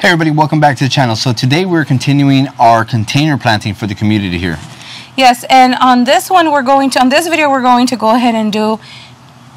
Hey everybody, welcome back to the channel. So today we're continuing our container planting for the community here. Yes, and on this one we're going to, on this video we're going to go ahead and do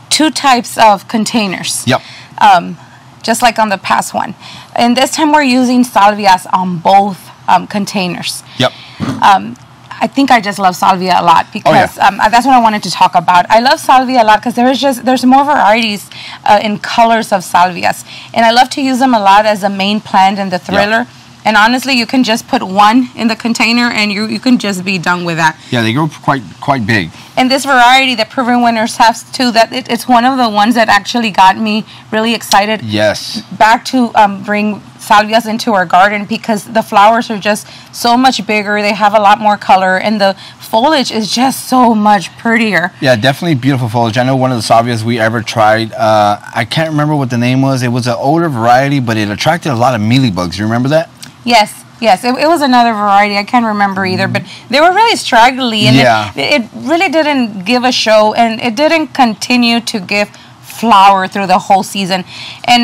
two types of containers. Yep. Um, just like on the past one. And this time we're using salvias on both um, containers. Yep. Um, I think I just love salvia a lot because Oh, yeah. um, that's what I wanted to talk about. I love salvia a lot because there is just there's more varieties uh, in colors of salvias, and I love to use them a lot as a main plant in the thriller. And honestly, you can just put one in the container, and you you can just be done with that. Yeah, they grow quite quite big. And this variety that Proven Winners has too, that it, it's one of the ones that actually got me really excited Yes. back to um, bring salvias into our garden because the flowers are just so much bigger. They have a lot more color, and the foliage is just so much prettier. Yeah, definitely beautiful foliage. I know one of the salvias we ever tried. Uh, I can't remember what the name was. It was an older variety, but it attracted a lot of mealybugs. You remember that? Yes, yes, it, it was another variety. I can't remember either, but they were really straggly, and Yeah. it, it really didn't give a show, and it didn't continue to give flower through the whole season. And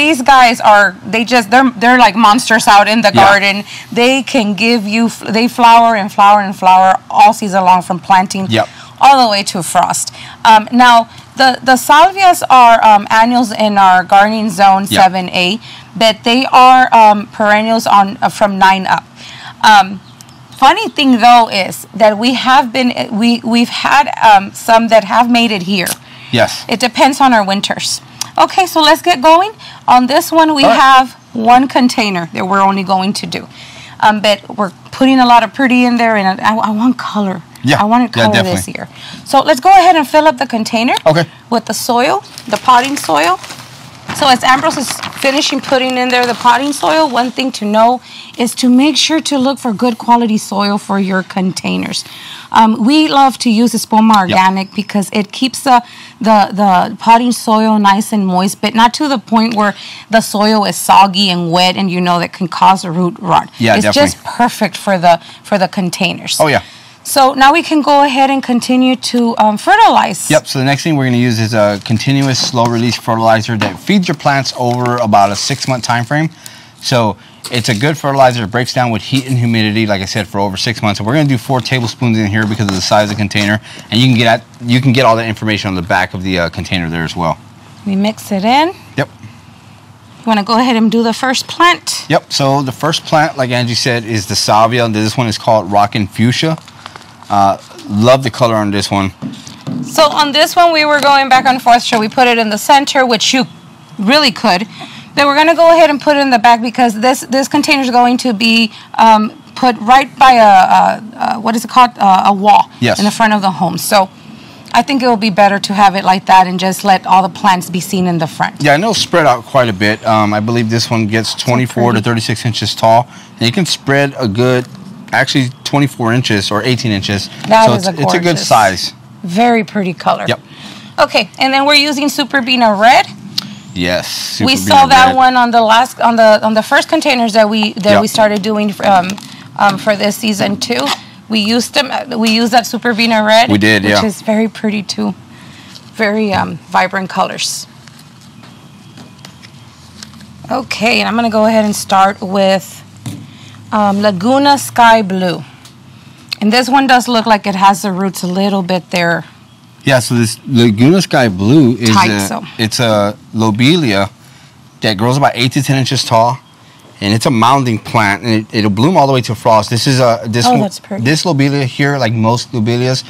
these guys are they just they're they're like monsters out in the Yeah. garden. They can give you they flower and flower and flower all season long from planting Yep. all the way to frost. Um, now the the salvias are um, annuals in our gardening zone Yep. seven A, but they are um, perennials on uh, from nine up. Um, funny thing though is that we have been we we've had um, some that have made it here. Yes. It depends on our winters. Okay, so let's get going. On this one, we right. have one container that we're only going to do. Um, but we're putting a lot of pretty in there, and I, I want color. Yeah, I want to yeah, color this year. So let's go ahead and fill up the container Okay. with the soil, the potting soil. So as Ambrose is finishing putting in there the potting soil, one thing to know is to make sure to look for good quality soil for your containers. Um, we love to use Espoma Organic because it keeps the, the the potting soil nice and moist, but not to the point where the soil is soggy and wet, and you know that can cause a root rot. Yeah, it's definitely. just perfect for the for the containers. Oh yeah. So now we can go ahead and continue to um, fertilize. Yep. So the next thing we're going to use is a continuous slow release fertilizer that feeds your plants over about a six month time frame. So it's a good fertilizer. It breaks down with heat and humidity, like I said, for over six months. So we're going to do four tablespoons in here because of the size of the container, and you can get at you can get all that information on the back of the uh, container there as well. We mix it in. Yep. You want to go ahead and do the first plant? Yep. So the first plant, like Angie said, is the salvia. This one is called Rockin' Fuchsia. Uh, love the color on this one. So on this one, we were going back and forth. Should we put it in the center, which you really could? Then we're going to go ahead and put it in the back because this this container is going to be um, put right by a, a, a what is it called uh, a wall Yes. in the front of the home. So I think it will be better to have it like that and just let all the plants be seen in the front. Yeah, I know it's spread out quite a bit. Um, I believe this one gets 24 to 36 inches tall. And you can spread a good, actually 24 inches or 18 inches. That so is it's, a it's a good size. Very pretty color. Yep. Okay, and then we're using Superbena Red. Yes. we Super saw Beater that Red. one on the last on the on the first containers that we that Yeah. we started doing um, um, for this season too. We used them. uh, We used that Superbena Red. We did, which yeah. is very pretty too. Very um, vibrant colors. Okay, and I'm gonna go ahead and start with um, Laguna Sky Blue. And this one does look like it has the roots a little bit there. Yeah, so this Laguna Sky Blue is Tight, a, so. it's a lobelia that grows about 8 to 10 inches tall. And it's a mounding plant, and it, it'll bloom all the way to frost. This is a this Oh, that's pretty. this lobelia here, like most lobelias,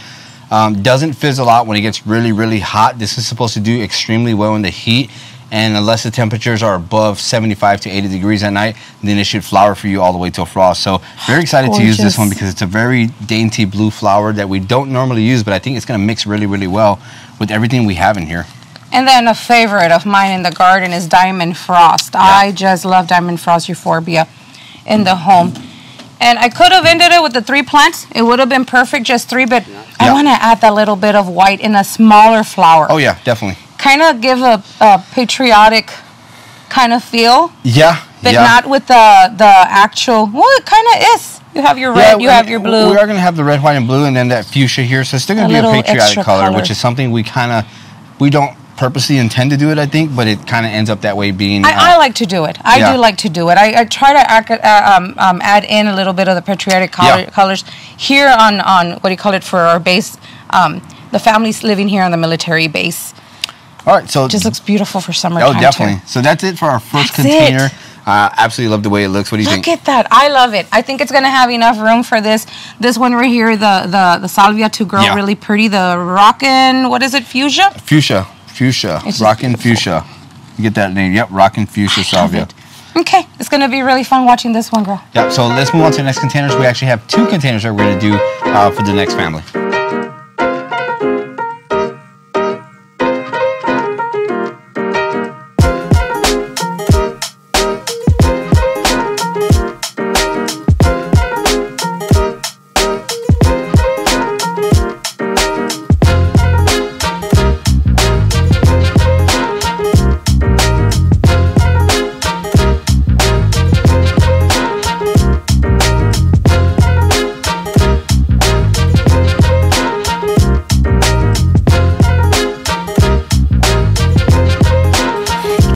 um, doesn't fizzle out when it gets really really hot. This is supposed to do extremely well in the heat, and unless the temperatures are above 75 to 80 degrees at night, then it should flower for you all the way till frost. So very excited to use this one because it's a very dainty blue flower that we don't normally use, but I think it's going to mix really really well with everything we have in here. And then a favorite of mine in the garden is Diamond Frost. I just love Diamond Frost euphorbia in the home. And I could have ended it with the three plants. It would have been perfect, just three, but I want to add that little bit of white in a smaller flower. Oh yeah, definitely. Kind of give a, a patriotic kind of feel, Yeah, but yeah. not with the the actual. Well, it kind of is. You have your red, you have your blue. We are going to have the red, white, and blue, and then that fuchsia here. So it's still going to be a patriotic color, color. which is something we kind of we don't purposely intend to do it, I think, but it kind of ends up that way being. uh, I, I like to do it. I Yeah. do like to do it. I, I try to act, uh, um, um, add in a little bit of the patriotic color, Yeah. colors here on, on what do you call it for our base. Um, the families living here on the military base. All right, so it Just looks beautiful for summertime. oh, too. definitely. So that's it for our first That's container. it. Uh, absolutely love the way it looks. What do you Look think? Look at that! I love it. I think it's gonna have enough room for this. This one right here, the the the salvia to grow Yeah. really pretty. The rockin' what is it? Fuchsia. Fuchsia, fuchsia, It's rockin' fuchsia. You get that name? Yep, rockin' fuchsia Love salvia. Okay, it's gonna be really fun watching this one grow. Yep. So let's move on to the next containers. We actually have two containers that we're going to do uh, for the next family.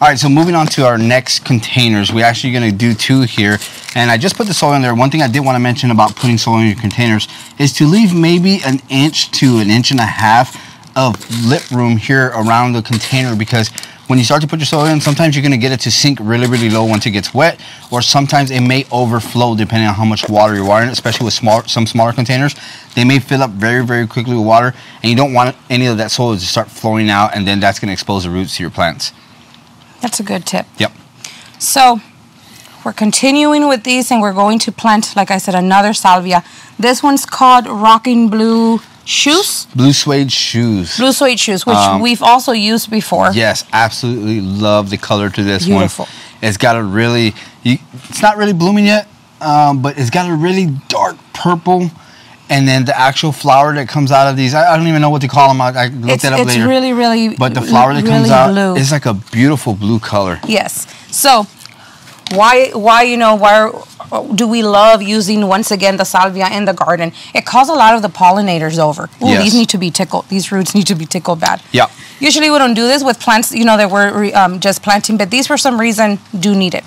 All right, so moving on to our next containers, we're actually to do two here. And I just put the soil in there. One thing I did want to mention about putting soil in your containers is to leave maybe an inch to an inch and a half of lip room here around the container because when you start to put your soil in, sometimes you're to get it to sink really, really low once it gets wet, or sometimes it may overflow depending on how much water you're watering, especially with small, some smaller containers. They may fill up very, very quickly with water, and you don't want any of that soil to start flowing out, and then that's to expose the roots to your plants. That's a good tip. Yep. So we're continuing with these and we're going to plant, like I said, another salvia. This one's called Rocking Blue Shoes. Blue suede shoes. Blue suede shoes, which Um, we've also used before. Yes, absolutely love the color to this Beautiful. one. It's got a really, you, it's not really blooming yet, um, but it's got a really dark purple. And then the actual flower that comes out of these, I, I don't even know what to call them. I, I looked It's, that up it's later. really, really, but the flower that comes really out blue. is like a beautiful blue color. Yes. So, why, why, you know, why do we love using once again the salvia in the garden? It calls a lot of the pollinators over. Ooh, Yes. these need to be tickled. These roots need to be tickled bad. Yeah. Usually we don't do this with plants, you know, that we're um, just planting, but these for some reason do need it.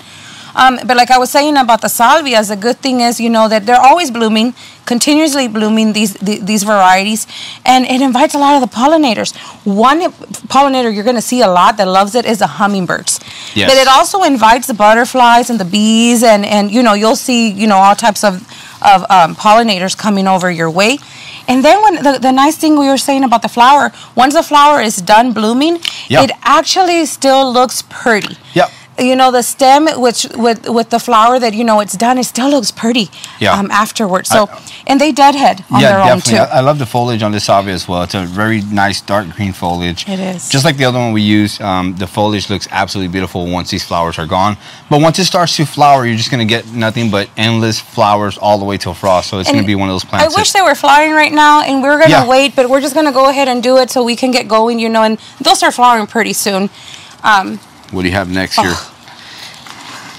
Um, but like I was saying about the salvias, the good thing is, you know, that they're always blooming, continuously blooming these the, these varieties, and it invites a lot of the pollinators. One pollinator you're going to see a lot that loves it is the hummingbirds. Yes. But it also invites the butterflies and the bees, and and you know you'll see you know all types of of um, pollinators coming over your way. And then when the, the nice thing we were saying about the flower, once the flower is done blooming, Yeah. it actually still looks pretty Yep. You know the stem which with with the flower that you know it's done it still looks pretty Yeah. um afterwards so and they deadhead on yeah, their own definitely. too I, I love the foliage on this salvia as well. It's a very nice dark green foliage. It is. Just like the other one we used, um, the foliage looks absolutely beautiful once these flowers are gone. But once it starts to flower, you're just going to get nothing but endless flowers all the way till frost. So it's going to be one of those plants I wish that- they were flowering right now, and we're gonna Yeah. wait, but we're just gonna go ahead and do it so we can get going, you know, and they'll start flowering pretty soon. Um, what do you have next here?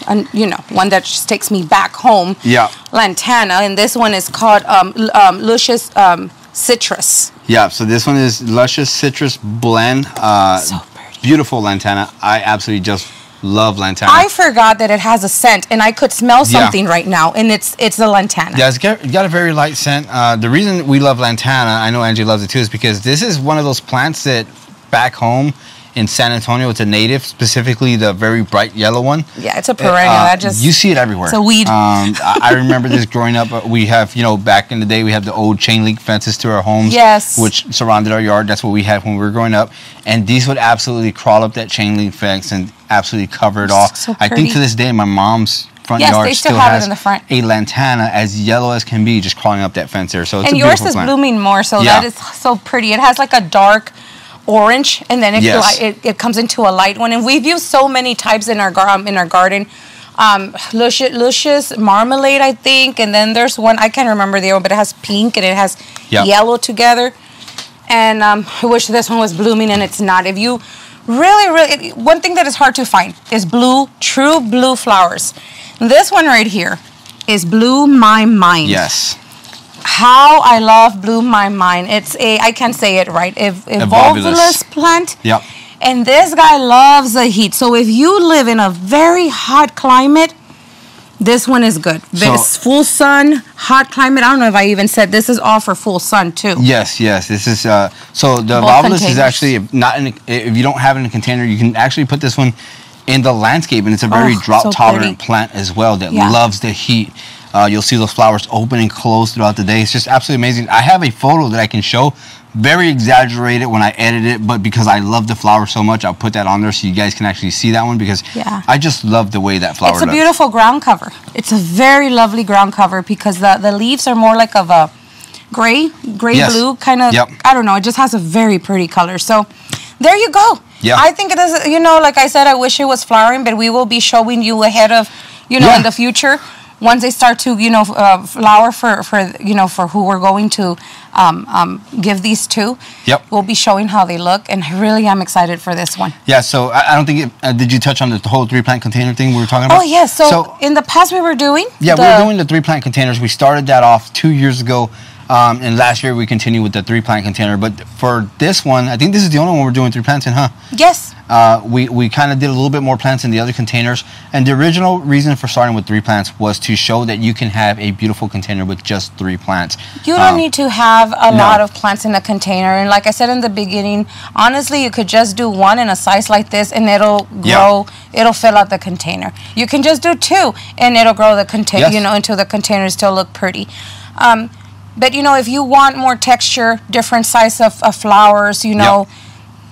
and you know, one that just takes me back home. Yeah. Lantana, and this one is called um, um, Luscious um, Citrus. Yeah, so this one is Luscious Citrus Blend. Uh, So pretty. Beautiful lantana. I absolutely just love lantana. I forgot that it has a scent, and I could smell Yeah. something right now, and it's it's the lantana. Yeah, it's got, got a very light scent. Uh, the reason we love lantana, I know Angie loves it too, is because this is one of those plants that back home in San Antonio, it's a native, specifically the very bright yellow one. Yeah, it's a perennial. Uh, that just you see it everywhere. It's a weed. Um, I, I remember this growing up. uh, We have, you know, back in the day, we had the old chain link fences to our homes. Yes. Which surrounded our yard. That's what we had when we were growing up. And these would absolutely crawl up that chain link fence and absolutely cover it all. So I think to this day, my mom's front Yes, yard they still still have it has in the front. a lantana as yellow as can be, just crawling up that fence there. So it's and a yours is plant. blooming more, so Yeah. that is so pretty. It has like a dark orange, and then it, Yes. it, it comes into a light one. And we've used so many types in our gar- um, in our garden. Um, Luscious, Luscious marmalade, I think, and then there's one I can't remember the other one, but it has pink and it has Yeah. yellow together. And um, I wish this one was blooming, and it's not. If you really, really, one thing that is hard to find is blue, true blue flowers. This one right here is blue my mind Yes. How I love Blue My Mind. It's a I can't say it right. Ev- Evolvulus. Evolvulus plant. Yep. And this guy loves the heat. So if you live in a very hot climate, this one is good. So- This full sun, hot climate. I don't know if I even said this is all for full sun too. Yes, yes. This is uh, so the Evolvulus is actually not in a, if you don't have it in a container, you can actually put this one in the landscape, and it's a very Oh, drought so tolerant pretty. plant as well that Yeah. loves the heat. Uh, you'll see those flowers open and close throughout the day. It's just absolutely amazing. I have a photo that I can show, very exaggerated when I edit it, but because I love the flower so much, I'll put that on there so you guys can actually see that one because Yeah. I just love the way that flower It's a looks. beautiful ground cover. It's a very lovely ground cover because the, the leaves are more like of a gray, gray Yes. blue kind of. Yep. I don't know. It just has a very pretty color. So there you go. Yeah. I think it is. You know, like I said, I wish it was flowering, but we will be showing you ahead of, you know, Yeah. in the future. Once they start to, you know, uh, flower for, for you know for who we're going to um, um, give these to, Yep. we'll be showing how they look, and I really am excited for this one. Yeah, so I, I don't think it, uh, did you touch on the whole three plant container thing we were talking about? Oh yes. So, in the past we were doing. Yeah, the, we were doing the three plant containers. We started that off two years ago, um, and last year we continued with the three plant container. But for this one, I think this is the only one we're doing three plants in, huh? Yes. Uh, we we kind of did a little bit more plants in the other containers, and the original reason for starting with three plants was to show that you can have a beautiful container with just three plants. You don't Um, need to have a no. lot of plants in a container. And like I said in the beginning, honestly, you could just do one in a size like this and it'll grow, it'll fill out the container. You can just do two and it'll grow the container, Yes. you know, until the containers still look pretty. Um, but you know, if you want more texture, different size of, of flowers, you know,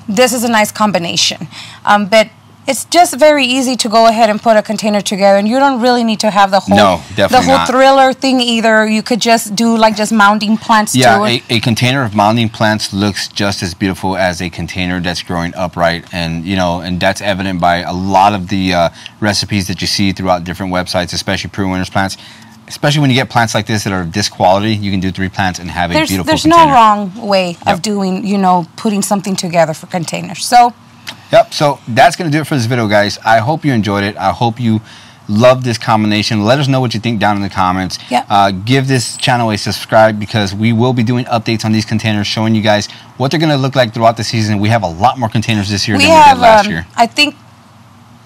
this is a nice combination. Um, but it's just very easy to go ahead and put a container together, and you don't really need to have the whole No, the whole not. thriller thing either. You could just do like just mounting plants Yeah, to it. a, a container of mounting plants looks just as beautiful as a container that's growing upright, and you know, and that's evident by a lot of the uh, recipes that you see throughout different websites, especially Proven Winners plants. Especially when you get plants like this that are of this quality, you can do three plants and have a there's beautiful there's container. no wrong way Yep. of doing you know putting something together for containers. So Yep. So that's gonna do it for this video, guys. I hope you enjoyed it. I hope you love this combination. Let us know what you think down in the comments. Yep. Uh, give this channel a subscribe because we will be doing updates on these containers, showing you guys what they're gonna look like throughout the season. We have a lot more containers this year we than we did last um, year. I think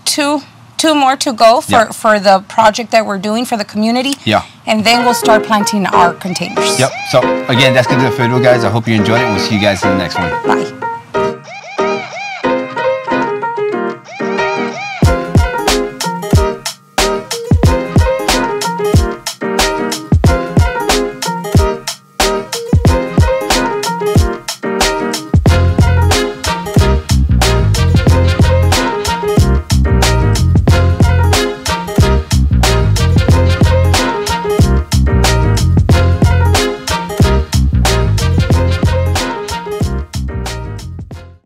two two more to go for Yep. for the project that we're doing for the community. Yeah. And then we'll start planting our containers. Yep. So again, that's gonna do it for video, guys. I hope you enjoyed it, we'll see you guys in the next one. Bye.